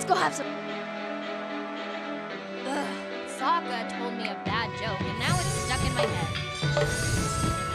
Let's go have some. Ugh, Sokka told me a bad joke, and now it's stuck in my head.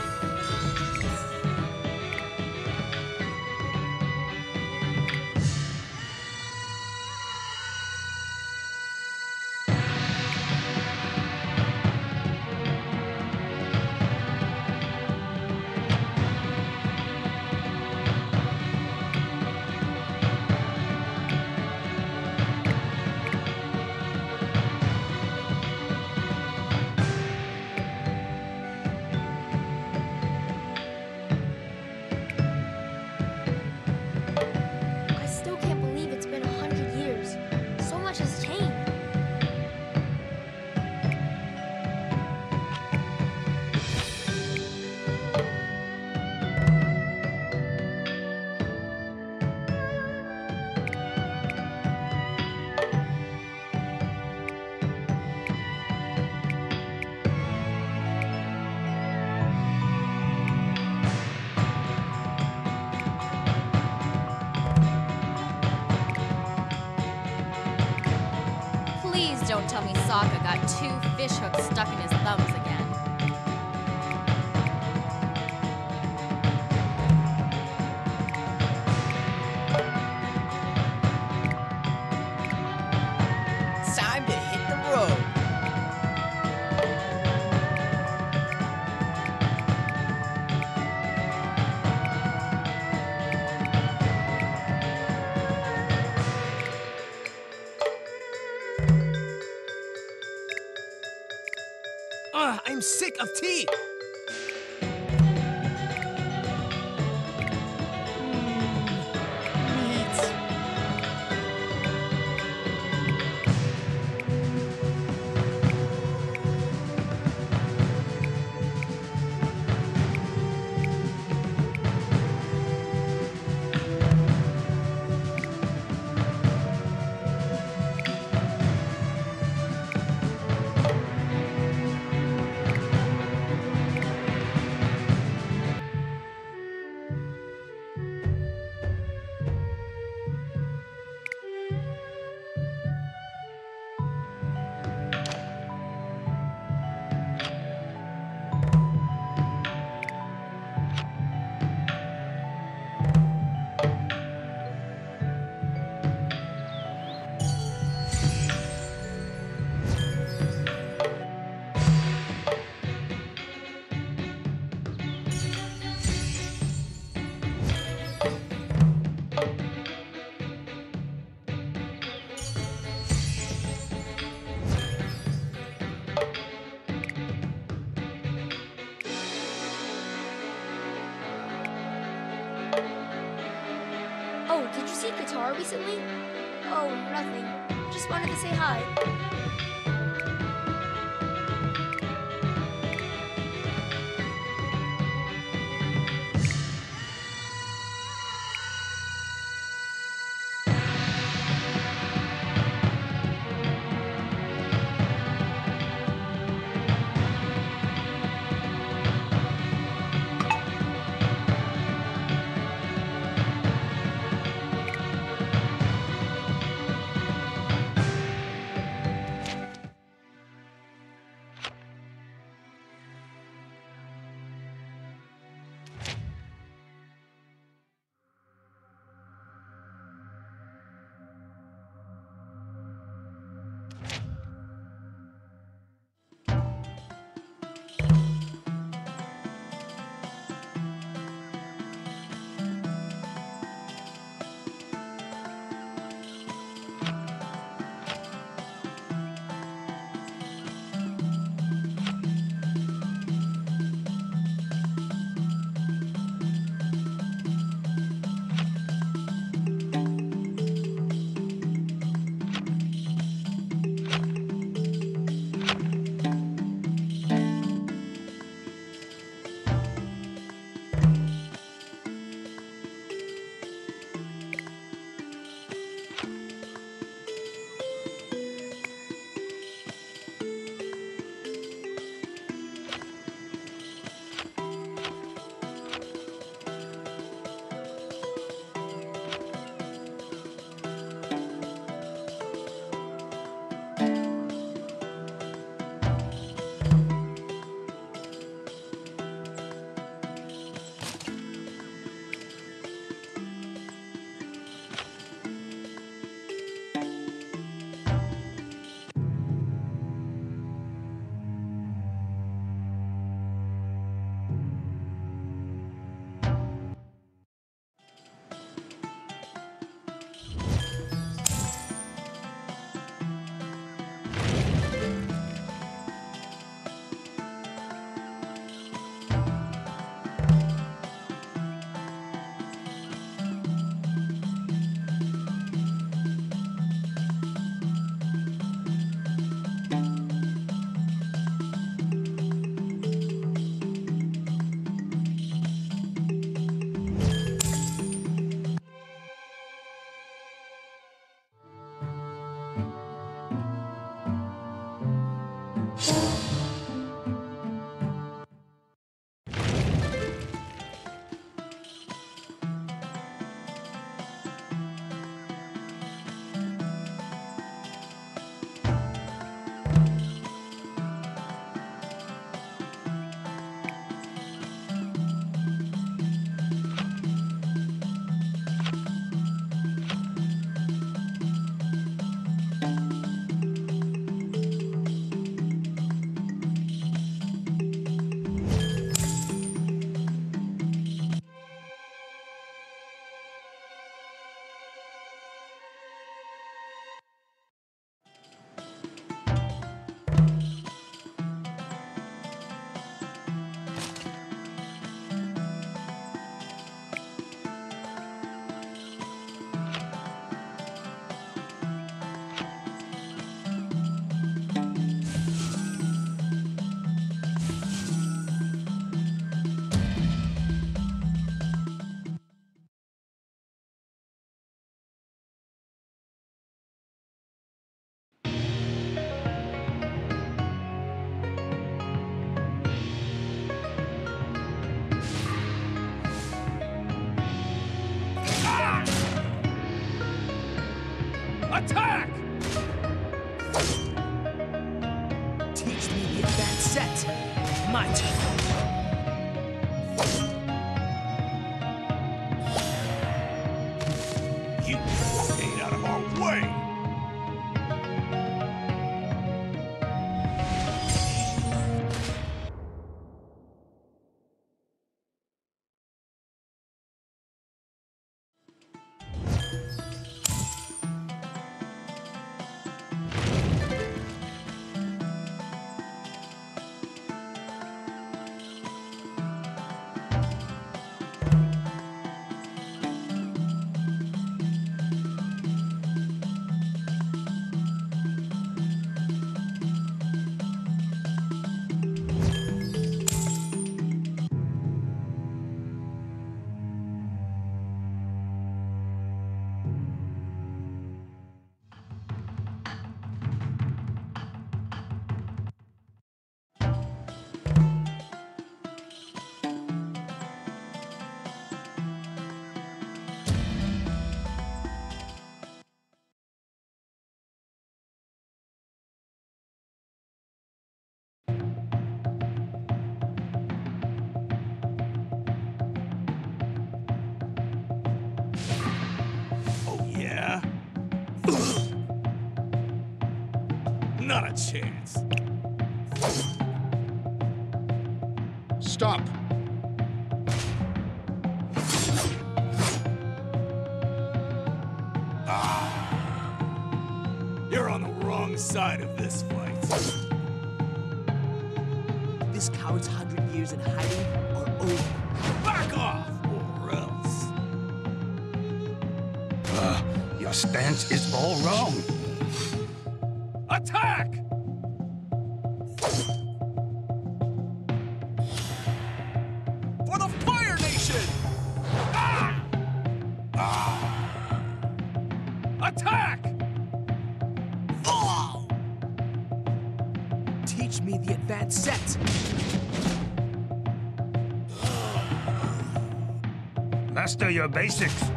Don't tell me Sokka got two fish hooks stuck in his thumbs I'm sick of tea. Did you see Katara recently? Oh, nothing. Just wanted to say hi. You Not a chance. Stop. Ah. You're on the wrong side of this fight. This coward's hundred years in hiding are over. Back off, your stance is all wrong. Attack! For the Fire Nation! Ah! Ah! Attack! Oh! Teach me the advanced set. Master your basics.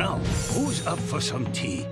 Now, who's up for some tea?